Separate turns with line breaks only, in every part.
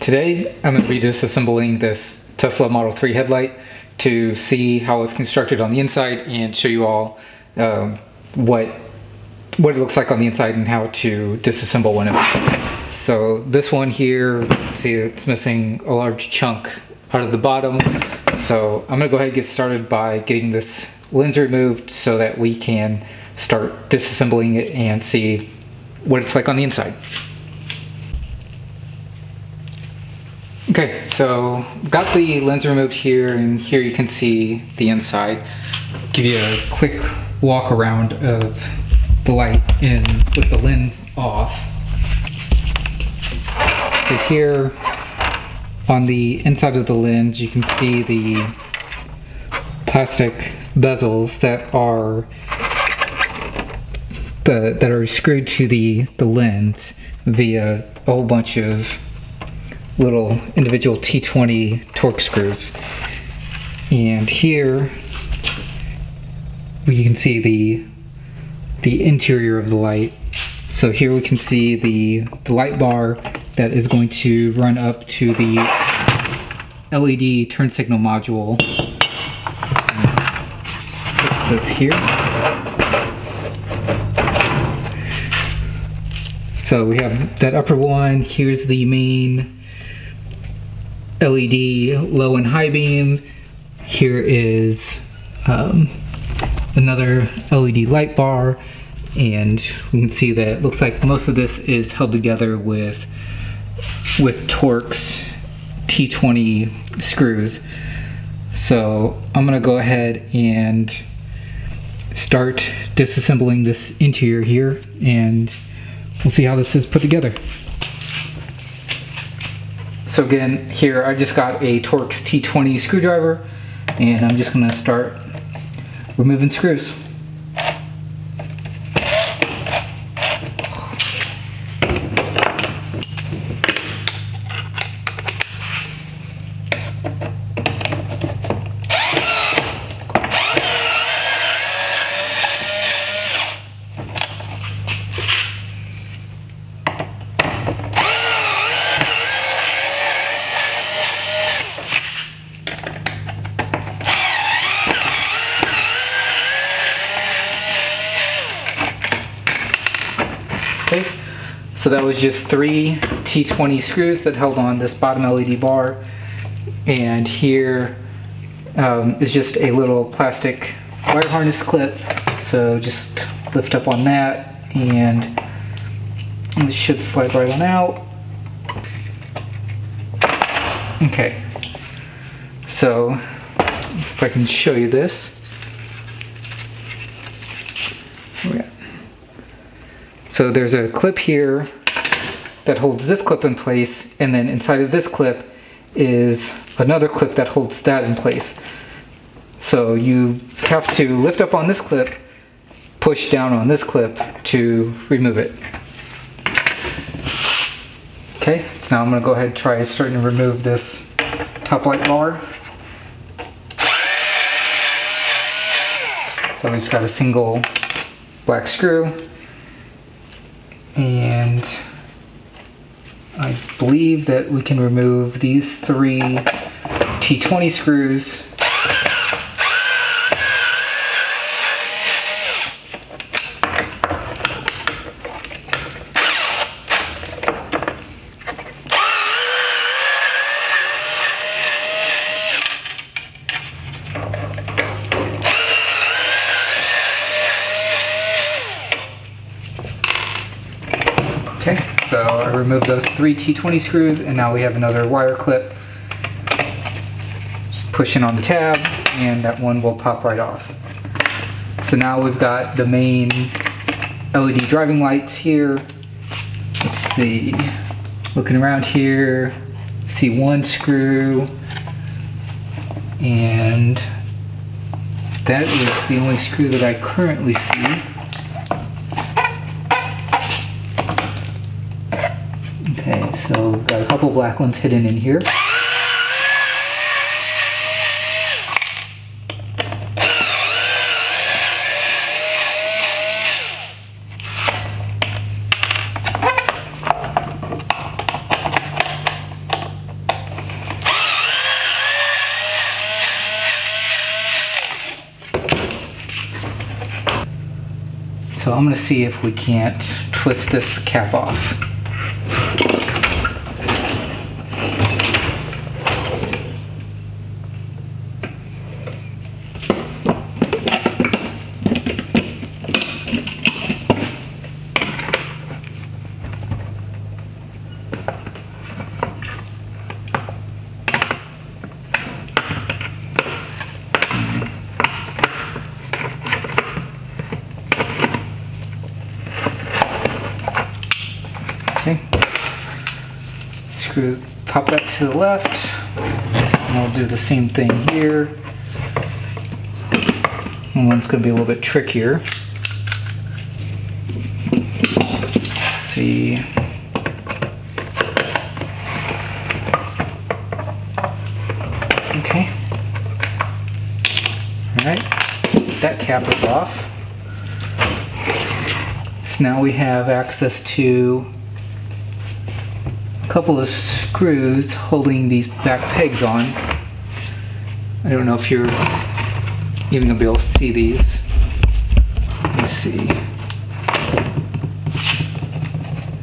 Today I'm going to be disassembling this Tesla Model 3 headlight to see how it's constructed on the inside and show you all um, what what it looks like on the inside and how to disassemble one of them. So this one here, see it's missing a large chunk out of the bottom. So I'm gonna go ahead and get started by getting this lens removed so that we can start disassembling it and see what it's like on the inside. Okay, so got the lens removed here and here you can see the inside. Give you a quick walk around of the light in with the lens off. So here on the inside of the lens you can see the plastic bezels that are the that are screwed to the the lens via a whole bunch of little individual T20 Torx screws. And here we can see the the interior of the light. So here we can see the, the light bar that is going to run up to the LED turn signal module. Fix this here. So we have that upper one, here's the main LED low and high beam. Here is um, another LED light bar and we can see that it looks like most of this is held together with with Torx T20 screws. So I'm gonna go ahead and start disassembling this interior here and we'll see how this is put together. So again, here I just got a Torx T20 screwdriver and I'm just gonna start removing screws. Okay, so that was just three T20 screws that held on this bottom LED bar. And here um, is just a little plastic wire harness clip. So just lift up on that and it should slide right on out. Okay, so let's see if I can show you this. So there's a clip here that holds this clip in place, and then inside of this clip is another clip that holds that in place. So you have to lift up on this clip, push down on this clip to remove it. Okay, so now I'm gonna go ahead and try starting to remove this top light bar. So we just got a single black screw and I believe that we can remove these three T20 screws Okay, so I removed those three T20 screws and now we have another wire clip. Just push in on the tab and that one will pop right off. So now we've got the main LED driving lights here. Let's see, looking around here, see one screw and that is the only screw that I currently see. Okay, so we've got a couple black ones hidden in here. So I'm gonna see if we can't twist this cap off. Pop that to the left. And I'll do the same thing here. And one's gonna be a little bit trickier. Let's see. Okay. All right, that cap is off. So now we have access to couple of screws holding these back pegs on. I don't know if you're even gonna be able to see these. Let's see.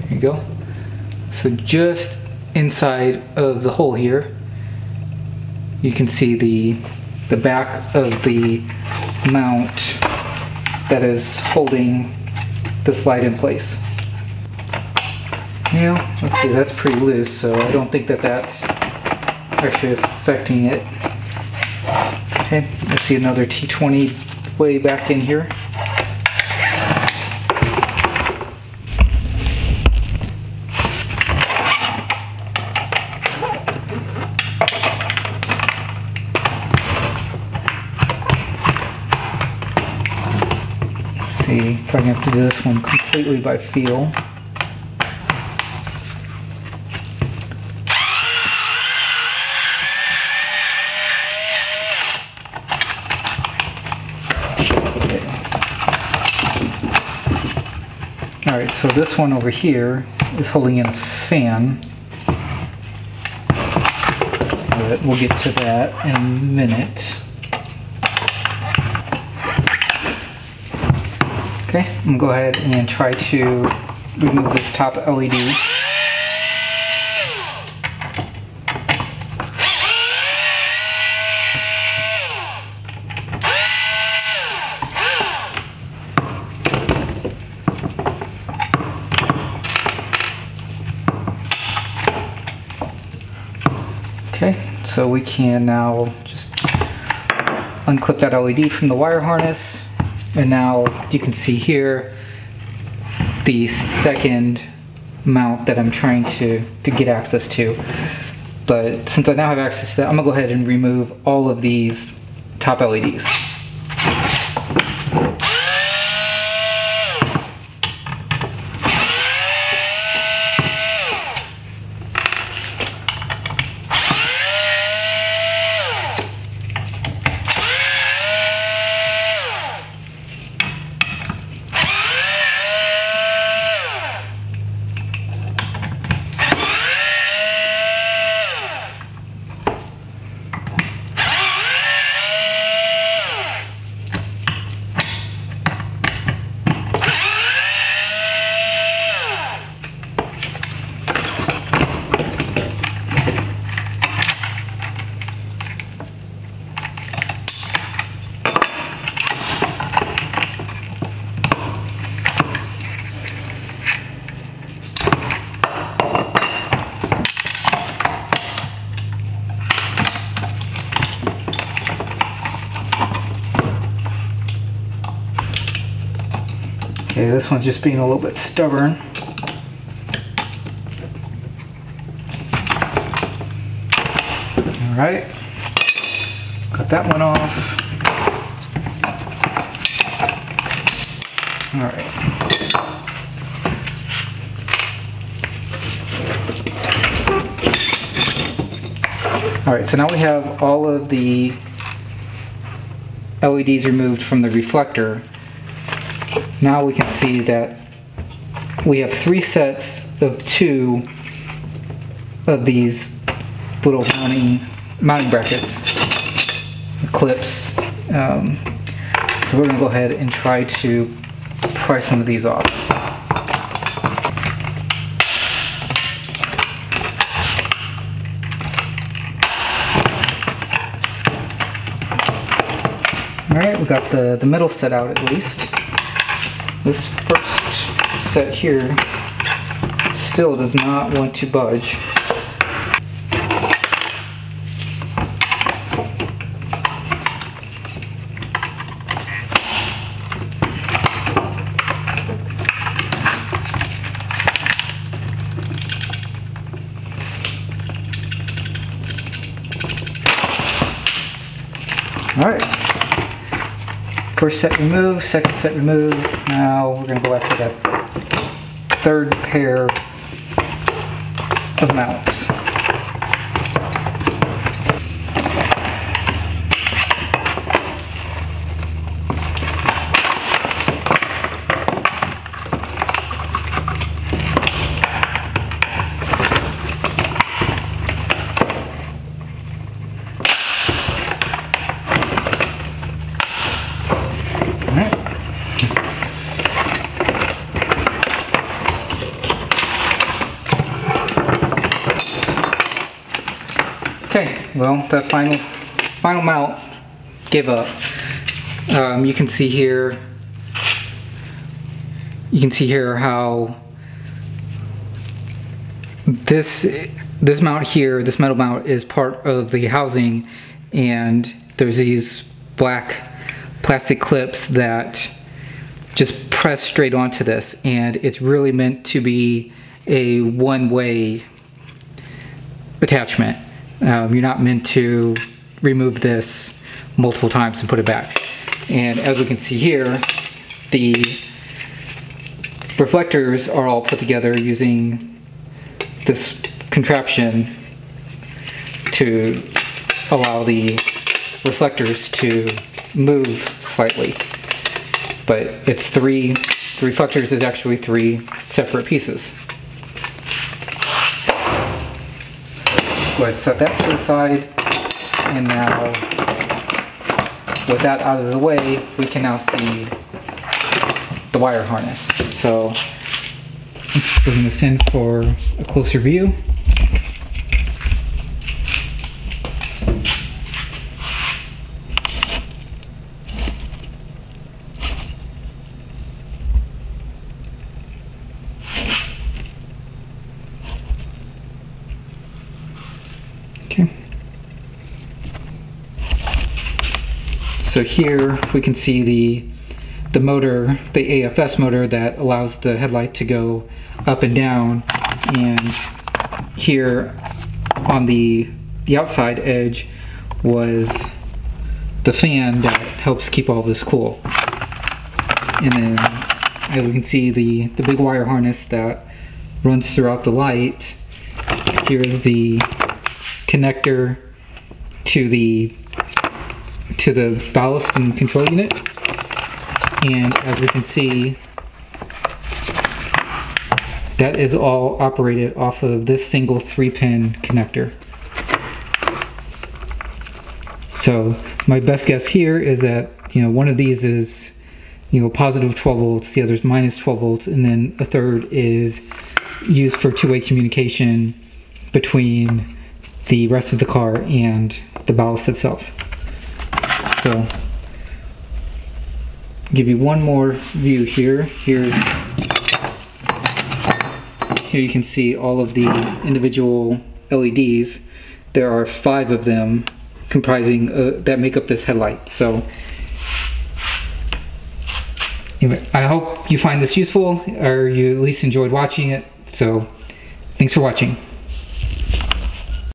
There you go. So just inside of the hole here, you can see the the back of the mount that is holding the slide in place. Yeah, let's see, that's pretty loose, so I don't think that that's actually affecting it. Okay, let's see another T20 way back in here. Let's see, probably have to do this one completely by feel. All right, so this one over here is holding in a fan. But we'll get to that in a minute. Okay, I'm gonna go ahead and try to remove this top LED. Okay, so we can now just unclip that LED from the wire harness. And now you can see here the second mount that I'm trying to, to get access to. But since I now have access to that, I'm gonna go ahead and remove all of these top LEDs. Okay, this one's just being a little bit stubborn. All right, cut that one off. All right. All right, so now we have all of the LEDs removed from the reflector. Now we can see that we have three sets of two of these little mounting, mounting brackets, clips. Um, so we're gonna go ahead and try to pry some of these off. Alright, we got the, the middle set out at least. This first set here still does not want to budge. First set removed, second set removed. Now we're gonna go after that third pair of mounts. Okay, well, the final final mount gave up. Um, you can see here, you can see here how this this mount here, this metal mount is part of the housing and there's these black plastic clips that just press straight onto this and it's really meant to be a one-way attachment. Um, you're not meant to remove this multiple times and put it back. And as we can see here, the reflectors are all put together using this contraption to allow the reflectors to move slightly. But it's three, the reflectors is actually three separate pieces. Go ahead and set that to the side. And now, with that out of the way, we can now see the wire harness. So, let's bring this in for a closer view. Okay. So here we can see the the motor, the AFS motor that allows the headlight to go up and down and here on the the outside edge was the fan that helps keep all this cool. And then as we can see the, the big wire harness that runs throughout the light, here's the connector to the to the ballast and control unit and as we can see that is all operated off of this single three pin connector so my best guess here is that you know one of these is you know positive 12 volts the other is minus 12 volts and then a third is used for two-way communication between the rest of the car and the ballast itself. So, give you one more view here. Here's here you can see all of the individual LEDs. There are five of them comprising uh, that make up this headlight. So anyway, I hope you find this useful or you at least enjoyed watching it. So thanks for watching.